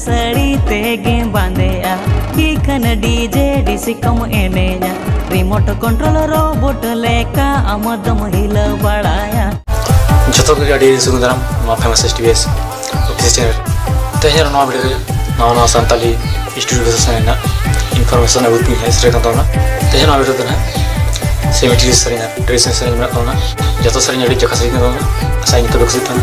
ಸಡಿತೆ game ಬಾಂದೆಯ ಈಕನ DJ ಡಿಸಿಕಂ ಎನೆಯ ರಿಮೋಟ್ ಕಂಟ್ರೋಲ್ ರೋಬೋಟ್ ಲೇಕ ಅಮದಂ ಹಿಲ ಬಡಾಯ ಜೊತೆಗೆ ಅಡಿ ಸುಂದರಂ ನಮ್ಮ famous S T S decision ತೆಹರ ನೋ ಬಿಡಿ ನಾವು ನಾವು ಸಂತಾಲಿ ಇನ್ಸ್ಟಿಟ್ಯೂಷನ್ ಇನ್ಫಾರ್ಮೇಷನ್ ಉತ್ಪಿ ಹೆಸರಿಕಂತವನ ತೆಹರ ನೋ ಬಿಡಿದನ ಸಿಮಿಟ್ಲಿ ಸರಿನ ಡ್ರೆಸ್ ಸರಿನ ಮೆತ್ತವನ ಜೊತೆ ಸರಿನ ಅಡಿ ಜಕ ಸರಿನ ಸೈನಿಕ ಬೇಕು ಸಿಗ್ತಾನೆ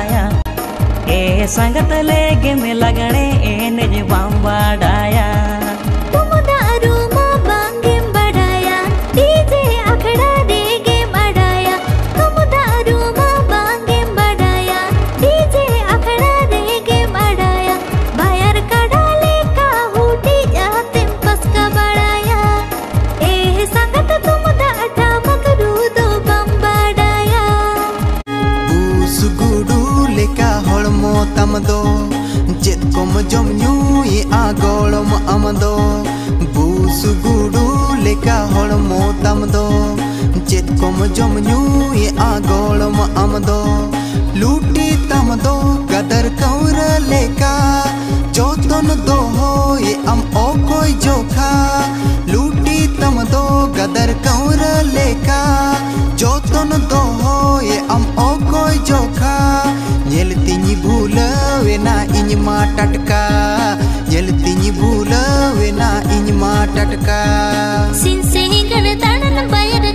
संगत लेगे में लगने एने बाम बड़ाया तमदो चित कुम जम नुई आ गोलम अमदो बूस गुडू लेका होल मो तमदो चित कुम जम नुई आ गोलम अमदो लूटी तमदो गदर कौर लेका जोतन दो हो ये अम ओ कोई जोखा। लूटी तमदो गदर कौर लेका जोतन दो हो ये अम ओ कोई जोखा। टटका ᱧᱮᱞ ᱛᱤᱧ ᱵᱷᱩᱞᱟᱹᱣᱮᱱᱟ ᱤᱧ ᱢᱟ ᱴᱟᱴᱠᱟ ᱥᱤᱱ ᱥᱮᱦᱤ ᱜᱟᱲ ᱛᱟᱲᱟᱱ ᱵᱟᱭᱨᱮ